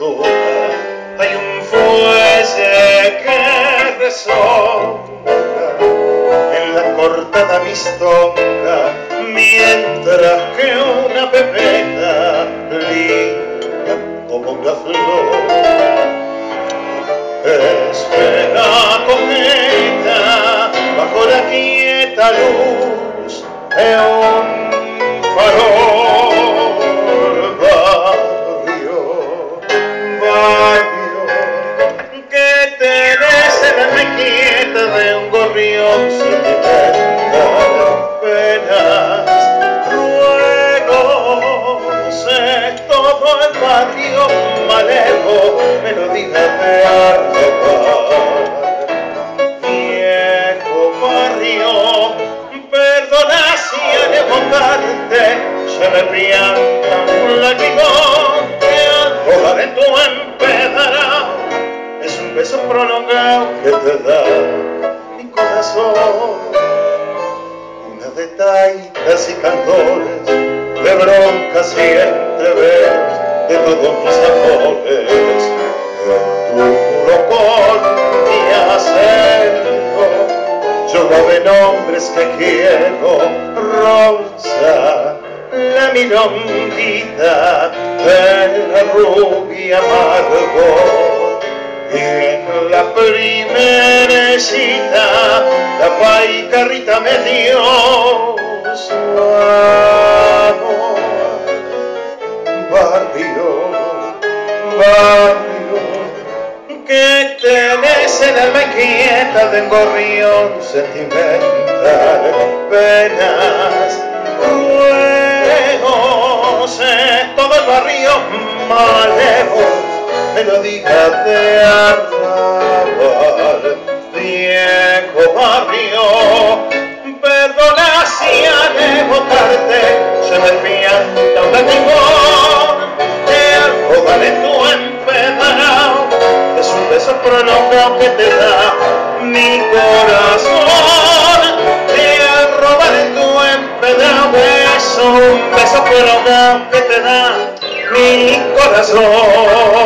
hay un fuelle que resonga en la cortada mistonga mientras que una pepeta linda como una flor. Espera cometa bajo la quieta luz de un la quieta de un gorrión sentimental penas. Ruegos es todo el barrio malevo melodía de arrobal viejo barrio perdona si al evocarte se me pianta beso prolongado. Que te da mi corazón. Una de taitas y cantores de broncas siempre ves de todos mis amores. En tu puro con mi acento yo de nombres que quiero rosa la milonguita de la rubia amargo. y en primera cita la paicarrita me dio su amor. Barrio barrio que tenés el alma inquieta de gorrión sentimental penas ruegos es todo el barrio malevos melodía de arrabal viejo barrio. Perdona si al evocarte se me pianta un latiguón de arrobal en tu empedrado es un beso prolongado que te da mi corazón. De arrobar en tu empedrado es un beso prolongado que te da mi corazón